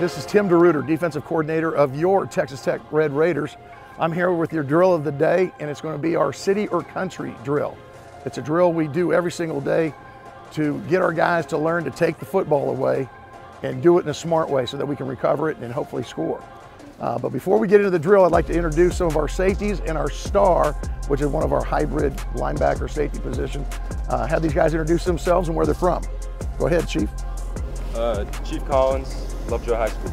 This is Tim DeRuyter, defensive coordinator of your Texas Tech Red Raiders. I'm here with your drill of the day, and it's going to be our city or country drill. It's a drill we do every single day to get our guys to learn to take the football away and do it in a smart way so that we can recover it and hopefully score. Uh, but before we get into the drill, I'd like to introduce some of our safeties and our star, which is one of our hybrid linebacker safety position. Uh, have these guys introduce themselves and where they're from. Go ahead, Chief. Uh, Chief Collins, Lovejoy High School.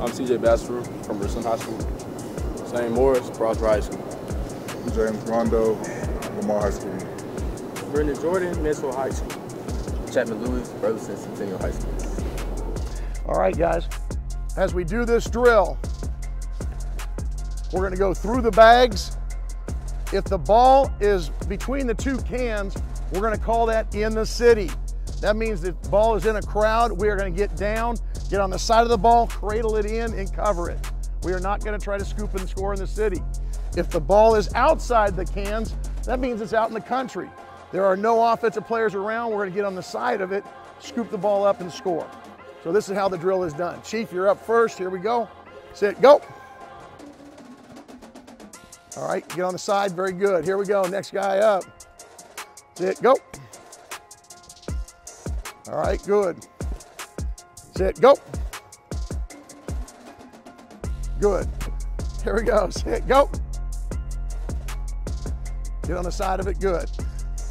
I'm CJ Baskerville from Richland High School. St. Morris, Prosper High School. James Rondo, Lamar High School. Brendan Jordan, Mitchell High School. Chapman Lewis, Burleson Centennial High School. All right, guys, as we do this drill, we're gonna go through the bags. If the ball is between the two cans, we're gonna call that in the city. That means the ball is in a crowd. We are gonna get down, get on the side of the ball, cradle it in, and cover it. We are not gonna try to scoop and score in the city. If the ball is outside the cans, that means it's out in the country. There are no offensive players around. We're gonna get on the side of it, scoop the ball up and score. So this is how the drill is done. Chief, you're up first. Here we go. Sit, go. All right, get on the side. Very good. Here we go. Next guy up. Sit, go. All right, good. Sit, go. Good. Here we go. Sit, go. Get on the side of it, good.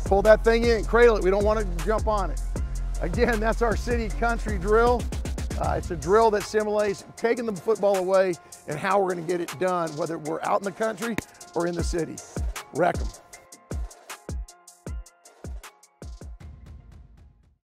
Pull that thing in, cradle it. We don't want to jump on it. Again, that's our city country drill. Uh, it's a drill that simulates taking the football away and how we're going to get it done, whether we're out in the country or in the city. Wreck them.